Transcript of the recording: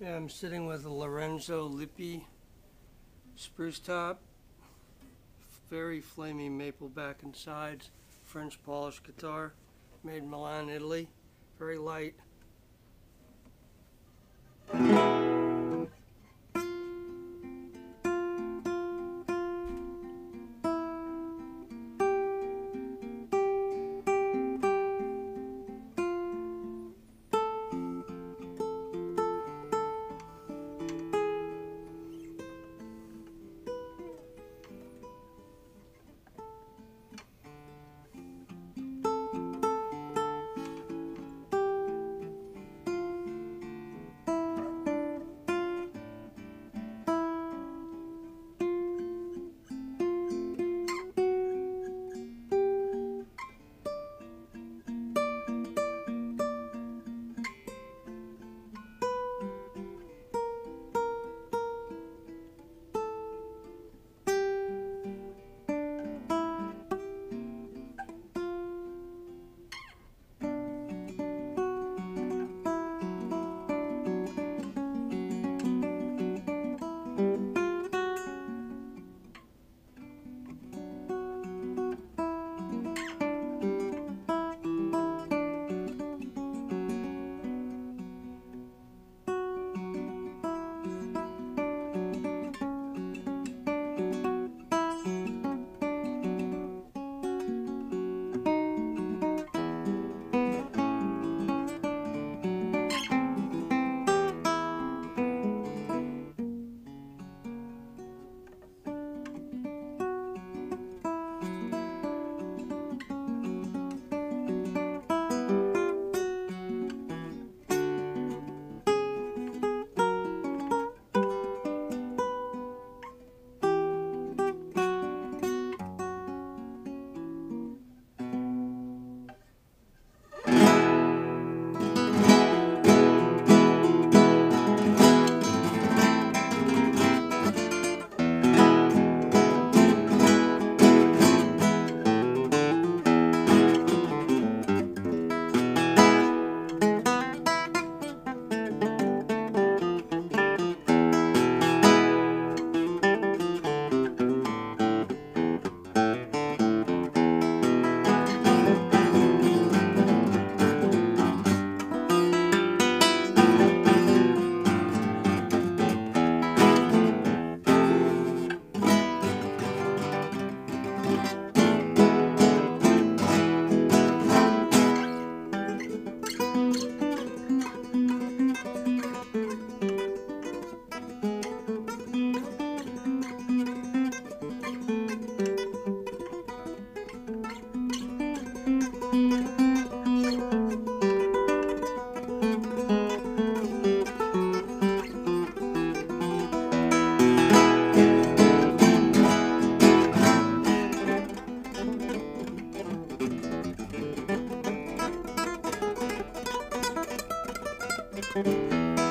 Yeah, I'm sitting with a Lorenzo Lippi spruce top, very flaming maple back and sides, French polished guitar, made in Milan, Italy, very light. Música